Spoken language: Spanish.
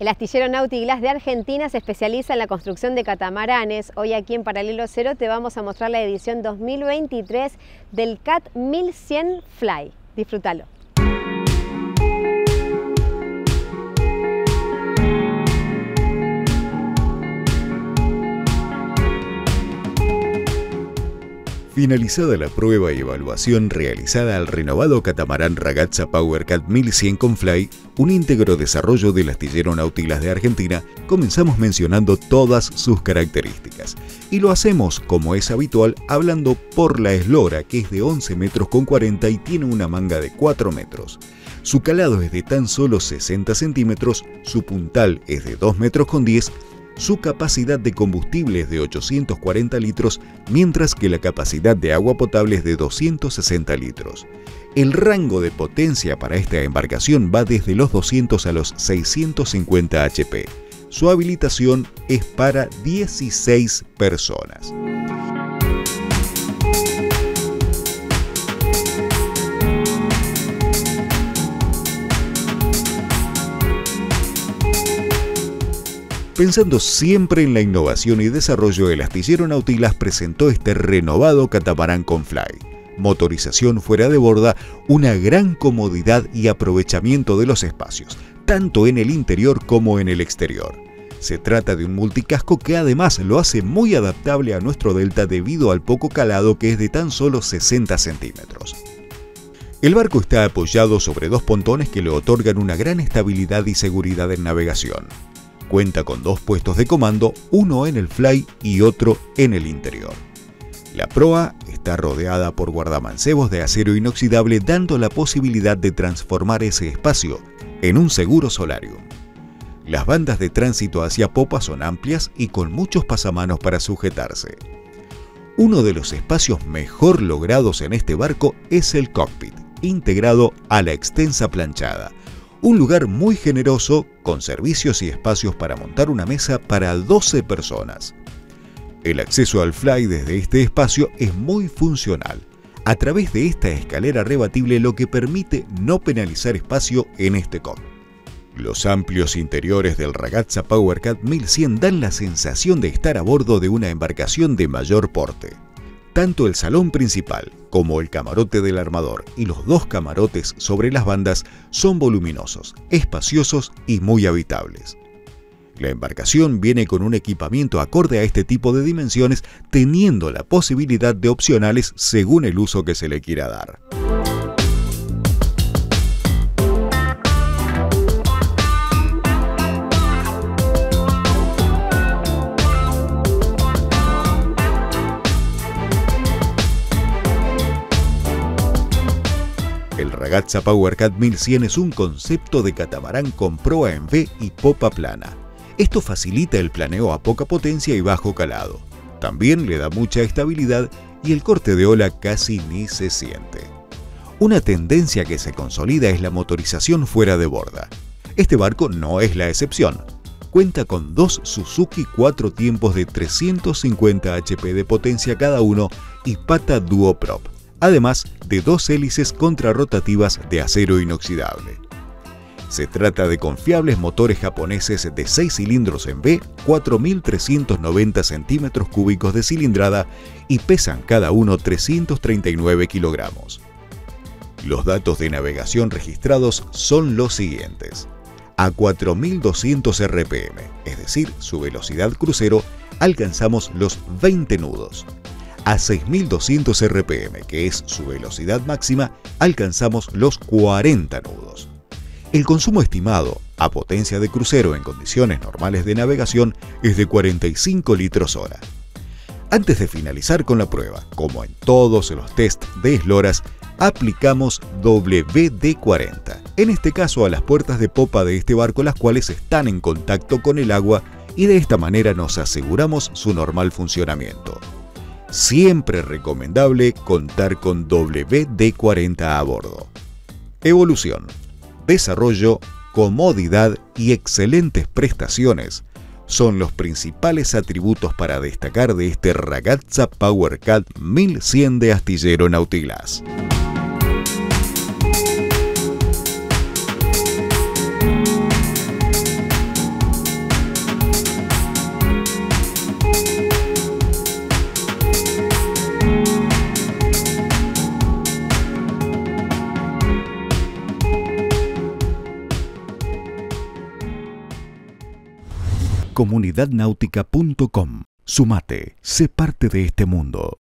El astillero Nautiglas de Argentina se especializa en la construcción de catamaranes. Hoy aquí en Paralelo Cero te vamos a mostrar la edición 2023 del CAT 1100 Fly. Disfrútalo. Finalizada la prueba y evaluación realizada al renovado catamarán Ragazza PowerCat 1100 con Fly, un íntegro desarrollo del astillero Nautilas de Argentina, comenzamos mencionando todas sus características. Y lo hacemos, como es habitual, hablando por la eslora, que es de 11 metros con 40 y tiene una manga de 4 metros. Su calado es de tan solo 60 centímetros, su puntal es de 2 metros con 10 su capacidad de combustible es de 840 litros, mientras que la capacidad de agua potable es de 260 litros. El rango de potencia para esta embarcación va desde los 200 a los 650 HP. Su habilitación es para 16 personas. Pensando siempre en la innovación y desarrollo, el astillero Nautilas presentó este renovado catamarán con fly. Motorización fuera de borda, una gran comodidad y aprovechamiento de los espacios, tanto en el interior como en el exterior. Se trata de un multicasco que además lo hace muy adaptable a nuestro delta debido al poco calado que es de tan solo 60 centímetros. El barco está apoyado sobre dos pontones que le otorgan una gran estabilidad y seguridad en navegación. Cuenta con dos puestos de comando, uno en el fly y otro en el interior. La proa está rodeada por guardamancebos de acero inoxidable dando la posibilidad de transformar ese espacio en un seguro solarium. Las bandas de tránsito hacia popa son amplias y con muchos pasamanos para sujetarse. Uno de los espacios mejor logrados en este barco es el cockpit, integrado a la extensa planchada, un lugar muy generoso con servicios y espacios para montar una mesa para 12 personas. El acceso al fly desde este espacio es muy funcional, a través de esta escalera rebatible lo que permite no penalizar espacio en este COP. Los amplios interiores del Ragazza PowerCat 1100 dan la sensación de estar a bordo de una embarcación de mayor porte. Tanto el salón principal como el camarote del armador y los dos camarotes sobre las bandas son voluminosos, espaciosos y muy habitables. La embarcación viene con un equipamiento acorde a este tipo de dimensiones, teniendo la posibilidad de opcionales según el uso que se le quiera dar. El Ragazza PowerCat 1100 es un concepto de catamarán con proa en V y popa plana. Esto facilita el planeo a poca potencia y bajo calado. También le da mucha estabilidad y el corte de ola casi ni se siente. Una tendencia que se consolida es la motorización fuera de borda. Este barco no es la excepción. Cuenta con dos Suzuki cuatro tiempos de 350 HP de potencia cada uno y pata duoprop además de dos hélices contrarrotativas de acero inoxidable. Se trata de confiables motores japoneses de 6 cilindros en B, 4.390 centímetros cúbicos de cilindrada y pesan cada uno 339 kilogramos. Los datos de navegación registrados son los siguientes. A 4.200 RPM, es decir, su velocidad crucero, alcanzamos los 20 nudos a 6.200 RPM, que es su velocidad máxima, alcanzamos los 40 nudos. El consumo estimado a potencia de crucero en condiciones normales de navegación es de 45 litros hora. Antes de finalizar con la prueba, como en todos los test de esloras, aplicamos WD-40, en este caso a las puertas de popa de este barco las cuales están en contacto con el agua y de esta manera nos aseguramos su normal funcionamiento. Siempre recomendable contar con WD-40 a bordo. Evolución, desarrollo, comodidad y excelentes prestaciones son los principales atributos para destacar de este Ragazza PowerCat 1100 de astillero Nautilus. comunidadnáutica.com. Sumate, sé parte de este mundo.